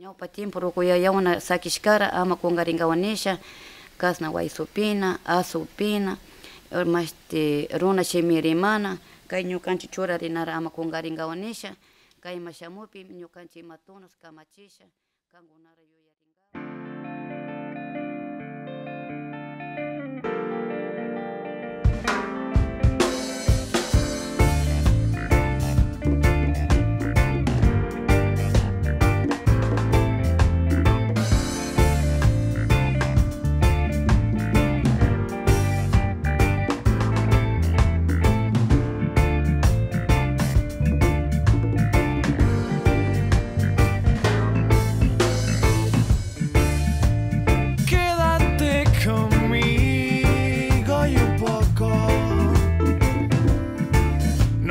Ñawpa tiempo rukuyayawana sakishkara ama kungaringawanisha kasna waysupina, asupina, mashti runa shimirimana kay ñukanchik churarinara ama kungaringawanisha kayma shamupi ñukanchik imatunas kamachisha kankunara yuyaringa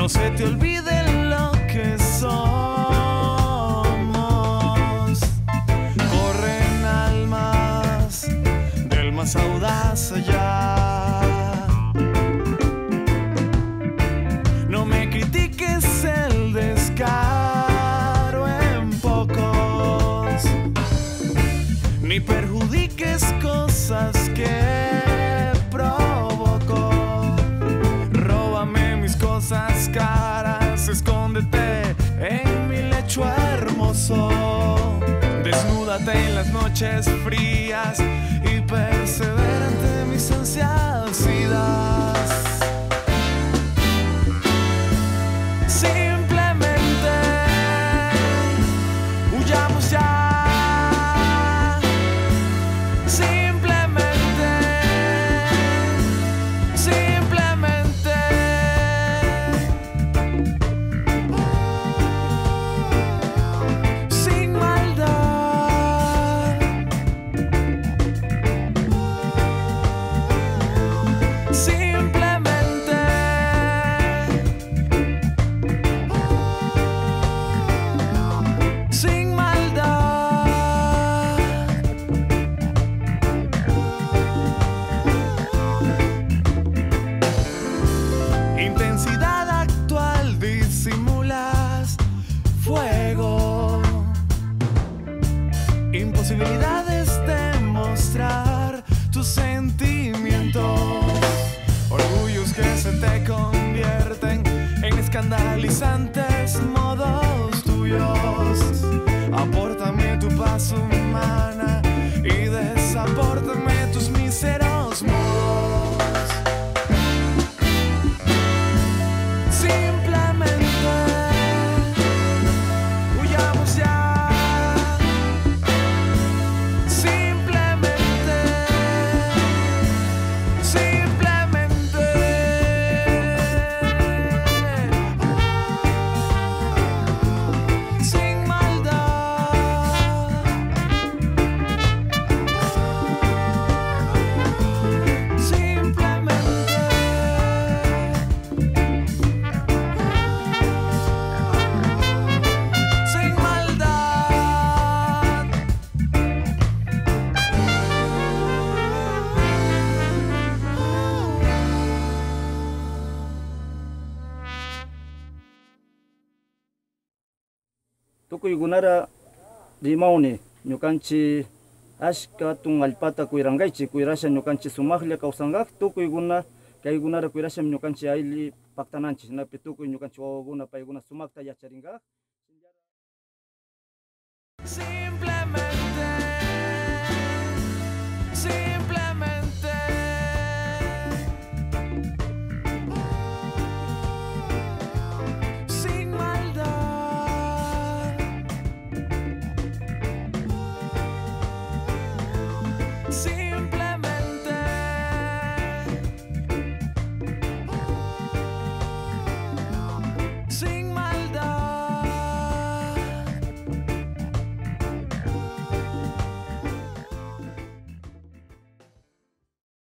se te olvide lecho hermoso. Desnúdate en las noches frías y persevera ante mis ansias Imposibilidades de mostrar tus sentimientos. Orgullos que se te convierten en escandalizantes modos tuyos. Apórtame tu paz tuku igunara rimawni ñukanchi ashkatun allpata kuirankaychi kuirasha ñukanchi sumaqlla kawsanqak tukuyguna kaygunara kuirasha ñukanchi ayli paktananchik hinapi tukuy ñukanchi wawakuna paykuna sumakta yacharinkak See